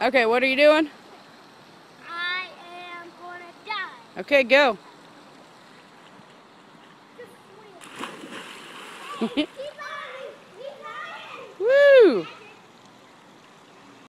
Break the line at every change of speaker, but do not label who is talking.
Okay, what are you doing?
I am gonna die.
Okay, go.
Just.